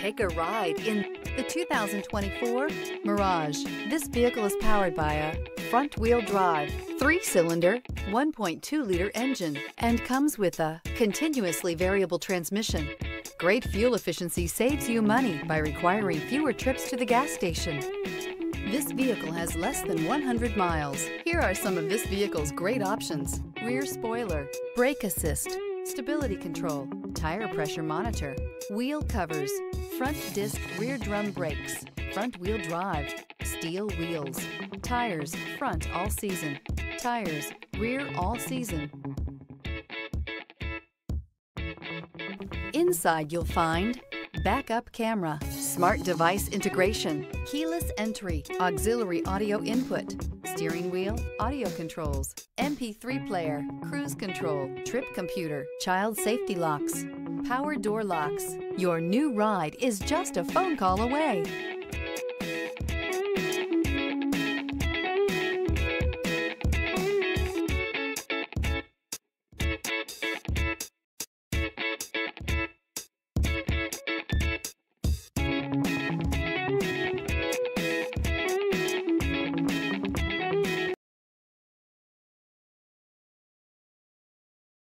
Take a ride in the 2024 Mirage. This vehicle is powered by a front-wheel drive, three-cylinder, 1.2-liter engine, and comes with a continuously variable transmission. Great fuel efficiency saves you money by requiring fewer trips to the gas station. This vehicle has less than 100 miles. Here are some of this vehicle's great options. Rear spoiler, brake assist, stability control, tire pressure monitor, wheel covers, front disc rear drum brakes, front wheel drive, steel wheels, tires front all season, tires rear all season. Inside you'll find backup camera, smart device integration, keyless entry, auxiliary audio input, steering wheel, audio controls, MP3 player, cruise control, trip computer, child safety locks, power door locks. Your new ride is just a phone call away.